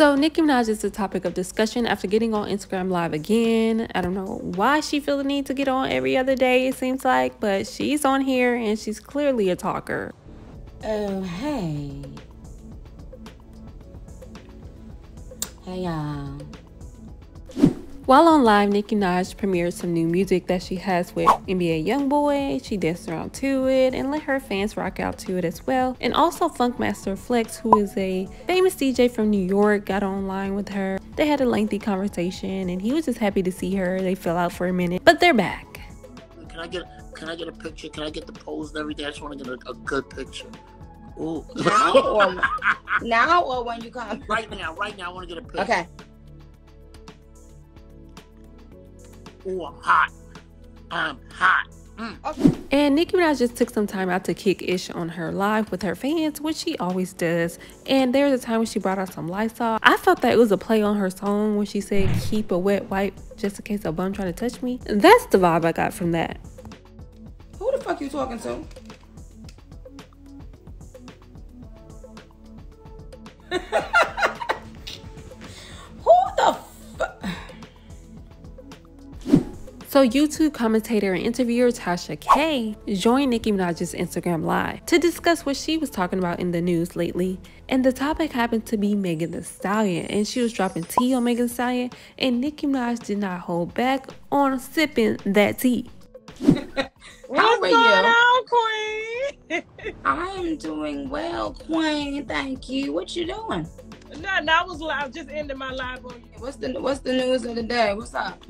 So Nicki Minaj is the topic of discussion after getting on Instagram Live again. I don't know why she feel the need to get on every other day, it seems like, but she's on here and she's clearly a talker. Oh, hey. Hey, y'all. While on live, Nicki Minaj premiered some new music that she has with NBA YoungBoy. She danced around to it and let her fans rock out to it as well. And also Funkmaster Flex, who is a famous DJ from New York, got online with her. They had a lengthy conversation and he was just happy to see her. They fell out for a minute, but they're back. Can I get can I get a picture? Can I get the pose and everything? I just want to get a, a good picture. Ooh. Now or, now or when you come? right now, right now, I want to get a picture. Okay. Ooh, I'm hot. I'm hot. Mm. Okay. And Nicki Minaj just took some time out to kick ish on her live with her fans, which she always does. And there was a time when she brought out some Lysol. I felt that it was a play on her song when she said, keep a wet wipe just in case a bum try to touch me. That's the vibe I got from that. Who the fuck you talking to? So YouTube commentator and interviewer Tasha K joined Nicki Minaj's Instagram live to discuss what she was talking about in the news lately. And the topic happened to be Megan Thee Stallion. And she was dropping tea on Megan Thee Stallion. And Nicki Minaj did not hold back on sipping that tea. How What's are going you? on, Queen? I am doing well, Queen. Thank you. What you doing? no, no, I was live, just ending my live on you. What's the What's the news of the day? What's up?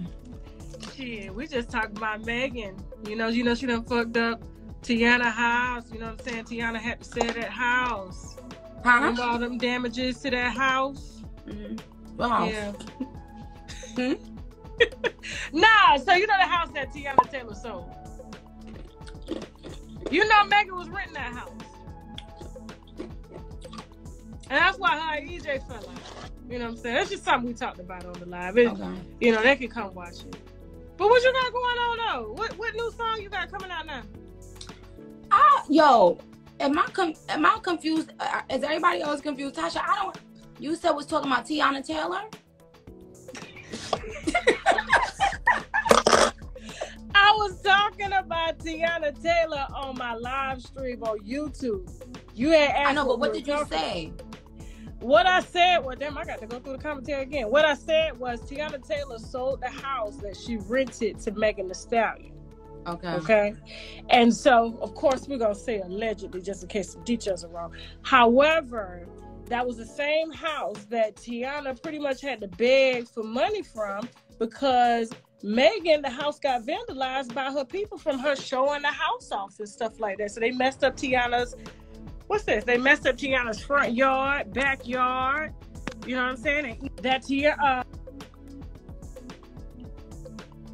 Shit, we just talked about Megan. You know, you know she done fucked up Teyana house. You know what I'm saying? Teyana had to sell that house. Huh? Remember all them damages to that house? Mm-hmm. Wow. Yeah. Hmm? nah, so you know the house that Teyana Taylor sold. You know Megan was renting that house. And that's why her and EJ fell out. You know what I'm saying? That's just something we talked about on the live. It- Okay. You know, they can come watch it. But what you got going on though? What what new song you got coming out now? Ah, yo, am I com- am I confused? Uh, is everybody else confused? Tasha, I don't. You said was talking about Teyana Taylor. I was talking about Teyana Taylor on my live stream on YouTube. You had asked I know, but what did you say? What I said, well, damn, I got to go through the commentary again. What I said was Teyana Taylor sold the house that she rented to Megan Thee Stallion. Okay. Okay. And so, of course, we're going to say allegedly just in case the details are wrong. However, that was the same house that Teyana pretty much had to beg for money from because Megan, the house got vandalized by her people from her showing the house off and stuff like that. So they messed up Teyana's, what's this? They messed up Teyana's front yard, backyard. You know what I'm saying? And that Tia, uh,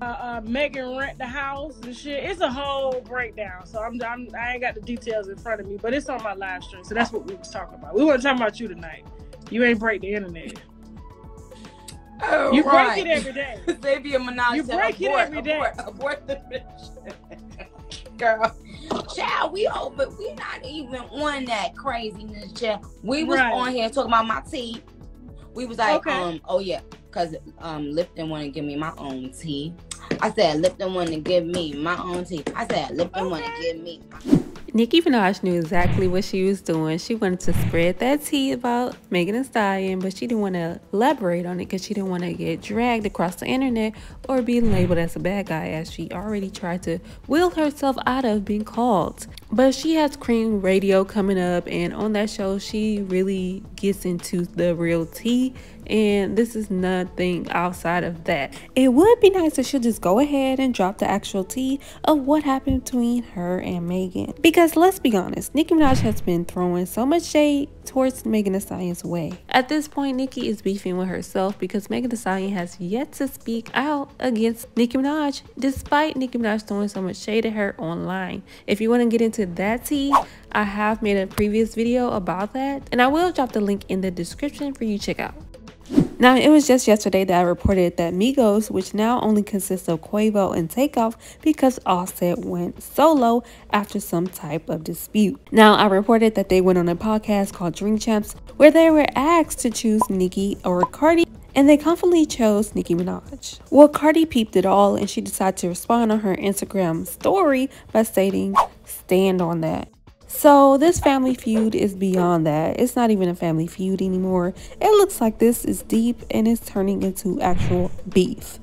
uh, uh, Megan rent the house and shit. It's a whole breakdown. So I'm, I'm I ain't got the details in front of me, but it's on my live stream. So that's what we was talking about. We weren't talking about you tonight. You ain't break the internet. Oh, You right. break it every day. Xavier Minaj You break it every day. Abort, abort the mission. Girl. Child, we over. We not even on that craziness, child. We was Right. on here talking about my tea. We was like, Okay. um, oh yeah, cause um Lipton want to give me my own tea. I said Lipton want to give me my own tea. I said Lipton want to give me. My- Nicki Minaj knew exactly what she was doing. She wanted to spread that tea about Megan Thee Stallion, but she didn't want to elaborate on it because she didn't want to get dragged across the internet or be labeled as a bad guy, as she already tried to will herself out of being called. But she has Queen Radio coming up, and on that show, she really gets into the real tea. And this is nothing outside of that. It would be nice if she'll just go ahead and drop the actual tea of what happened between her and Megan. Because let's be honest, Nicki Minaj has been throwing so much shade towards Megan Thee Stallion's way. At this point, Nicki is beefing with herself because Megan Thee Stallion has yet to speak out against Nicki Minaj, despite Nicki Minaj throwing so much shade at her online. If you want to get into that tea, I have made a previous video about that, and I will drop the link in the description for you to check out. Now, it was just yesterday that I reported that Migos, which now only consists of Quavo and Takeoff because Offset went solo after some type of dispute. Now, I reported that they went on a podcast called Drink Champs where they were asked to choose Nicki or Cardi and they confidently chose Nicki Minaj. Well, Cardi peeped it all and she decided to respond on her Instagram story by stating, stand on that. So this family feud is beyond that. It's not even a family feud anymore. It looks like this is deep and it's turning into actual beef.